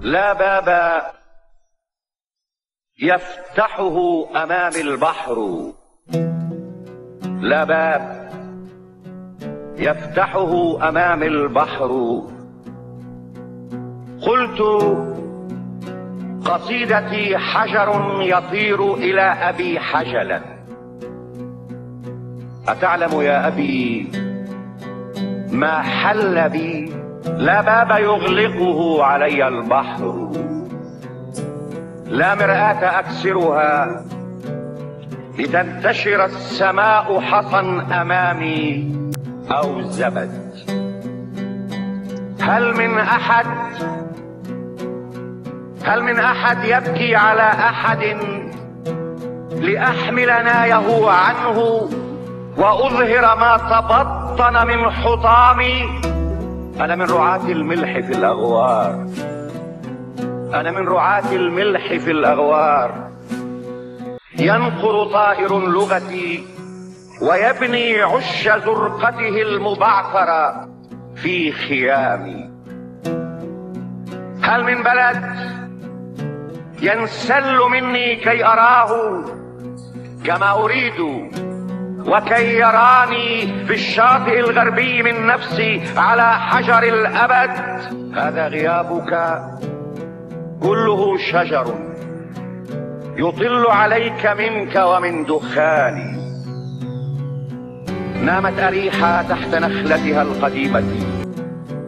لا باب يفتحه أمام البحر. لا باب يفتحه أمام البحر. قلت قصيدتي حجر يطير إلى أبي حجلا أتعلم يا أبي ما حل بي لا باب يغلقه علي البحر. لا مرآة أكسرها لتنتشر السماء حصى أمامي أو زبد. هل من أحد هل من أحد يبكي على أحد لأحمل نايه عنه وأظهر ما تبطن من حطامي؟ أنا من رعاة الملح في الأغوار. أنا من رعاة الملح في الأغوار. ينقر طائر لغتي ويبني عش زرقته المبعثرة في خيامي. هل من بلد ينسل مني كي أراه كما أريد وكي يراني في الشاطئ الغربي من نفسي على حجر الأبد. هذا غيابك كله شجر يطل عليك منك ومن دخاني. نامت أريحة تحت نخلتها القديمة.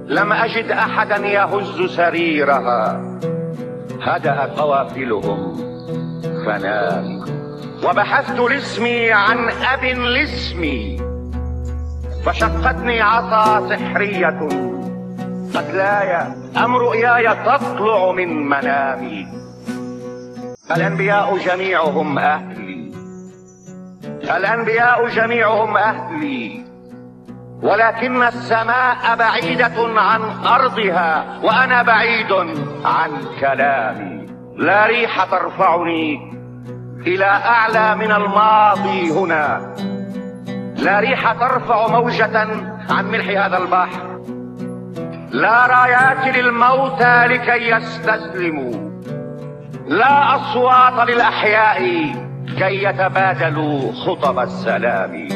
لم أجد أحدا يهز سريرها. هدأ قوافلهم فنام وبحثت لاسمي عن أب لاسمي فشقتني عصا سحرية. قتلاي أم رؤياي تطلع من منامي الأنبياء جميعهم أهلي. الأنبياء جميعهم أهلي ولكن السماء بعيدة عن أرضها وأنا بعيد عن كلامي. لا ريح ترفعني إلى أعلى من الماضي هنا. لا ريح ترفع موجة عن ملح هذا البحر. لا رايات للموتى لكي يستسلموا. لا أصوات للأحياء كي يتبادلوا خطب السلام.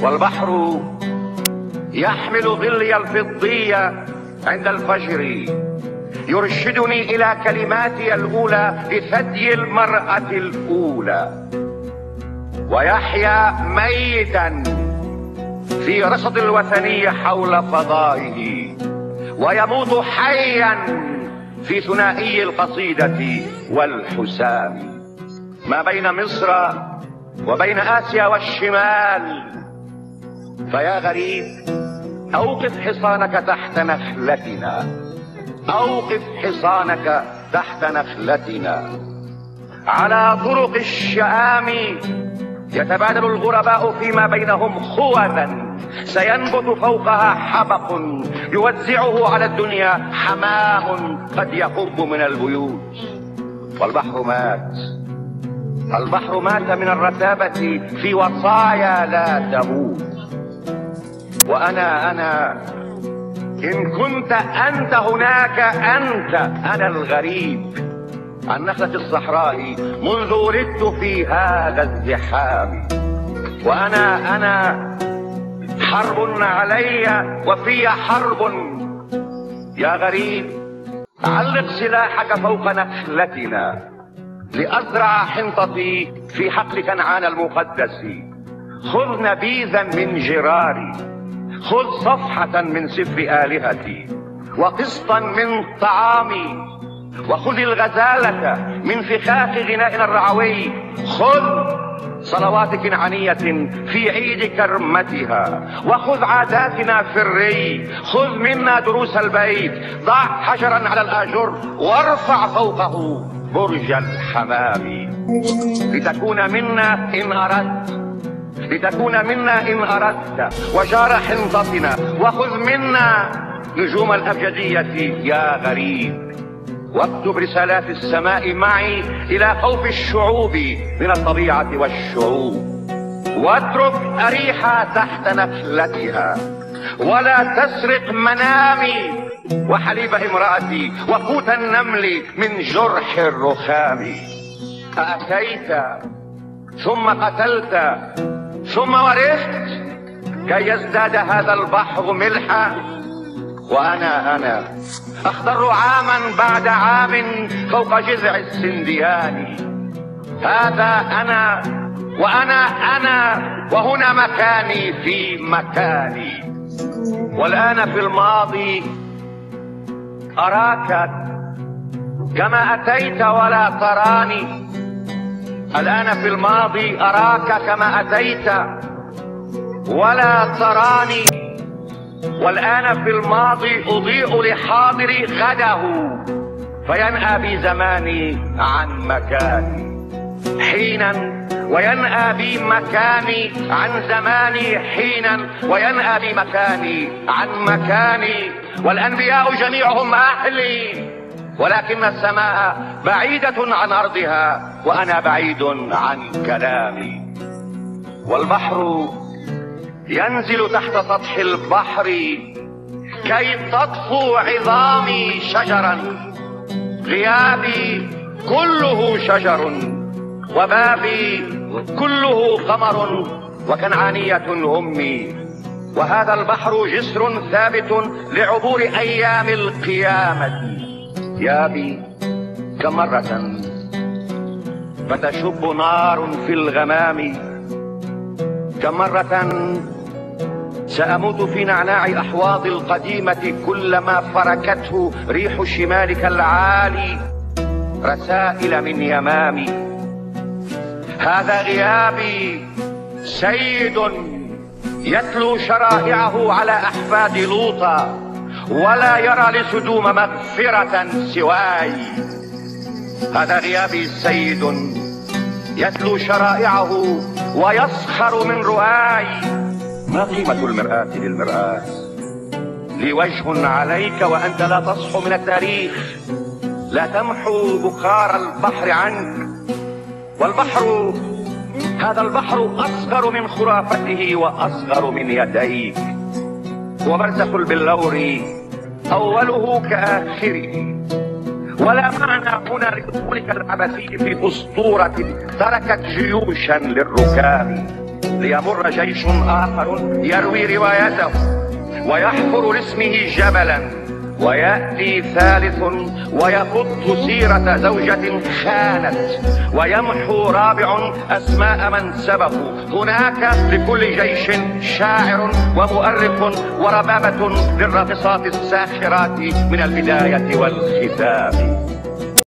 والبحر يحمل ظلي الفضية عند الفجر. يرشدني إلى كلماتي الأولى لثدي المرأة الأولى. ويحيا ميتا في رصد الوثنية حول فضائه. ويموت حيا في ثنائي القصيدة والحسام. ما بين مصر وبين آسيا والشمال. فيا غريب أوقف حصانك تحت نخلتنا أوقف حصانك تحت نخلتنا. على طرق الشآم يتبادل الغرباء فيما بينهم خوذا. سينبت فوقها حبق يوزعه على الدنيا حمام قد يهب من البيوت. والبحر مات. البحر مات من الرتابة في وصايا لا تموت. وأنا أنا إن كنت أنت هناك أنت أنا الغريب. عن نخلة الصحراء منذ ولدت في هذا الزحام. وأنا أنا حرب علي وفي حرب. يا غريب علق سلاحك فوق نخلتنا لأزرع حنطتي في حقل كنعان المقدس. خذ نبيذا من جراري. خذ صفحة من سفر آلهتي وقسطا من طعامي وخذ الغزالة من فخاخ غنائنا الرعوي. خذ صلوات كنعانية في عيد كرمتها وخذ عاداتنا في الري. خذ منا دروس البيت. ضع حجرا على الآجر وارفع فوقه برج الحمام. لتكون منا إن أردت لتكون منا إن أردت وجار حنطتنا وخذ منا نجوم الأبجدية يا غريب. واكتب رسالات السماء معي إلى خوف الشعوب من الطبيعة والشعوب. واترك أريحة تحت نخلتها ولا تسرق منامي. وحليب امرأتي وقوت النمل من جرح الرخام. أأتيت ثم قتلت ثم ورثت كي يزداد هذا البحر ملحا وأنا أنا أخضر عاما بعد عام فوق جذع السنديان. هذا أنا وأنا أنا وهنا مكاني في مكاني. والآن في الماضي أراك كما أتيت ولا تراني. الآن في الماضي أراك كما أتيت ولا تراني. والآن في الماضي أضيء لحاضري غده فينأى بي زماني عن مكاني. حينا وينأى بي مكاني عن زماني حينا وينأى بي مكاني عن مكاني. والأنبياء جميعهم أهلي. ولكن السماء بعيدة عن أرضها وأنا بعيد عن كلامي. والبحر ينزل تحت سطح البحر كي تطفو عظامي شجرا. غيابي كله شجر وبابي كله قمر وكنعانية أمي. وهذا البحر جسر ثابت لعبور أيام القيامة. يابي كمرة فتشب نار في الغمام كمرة سأموت في نعناع أحواض القديمة كلما فركته ريح شمالك العالي رسائل من يمامي. هذا غيابي سيد يتلو شرائعه على أحفاد لوطا. ولا يرى لسدوم مغفرة سواي. هذا غيابي سيد يتلو شرائعه ويسخر من رؤاي. ما قيمة المرآة للمرآة؟ لي وجه عليك وأنت لا تصحو من التاريخ. لا تمحو بخار البحر عنك. والبحر هذا البحر أصغر من خرافته وأصغر من يديك. وبرزخ البلور أوله كآخره. ولا معنى هنا لدخولك العبثي في أسطورة تركت جيوشا للركاب ليمر جيش آخر يروي روايته ويحفر لاسمه جبلا. ويأتي ثالث ويخط سيرة زوجة خانت ويمحو رابع أسماء من سبق. هناك لكل جيش شاعر ومؤرخ وربابة للراقصات الساخرات من البداية والختام.